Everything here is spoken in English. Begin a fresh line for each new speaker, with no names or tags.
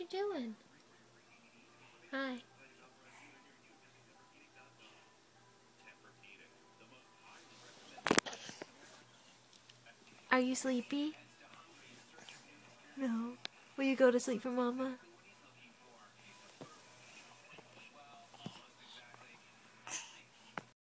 you doing? Hi. Are you sleepy? No. Will you go to sleep for Mama?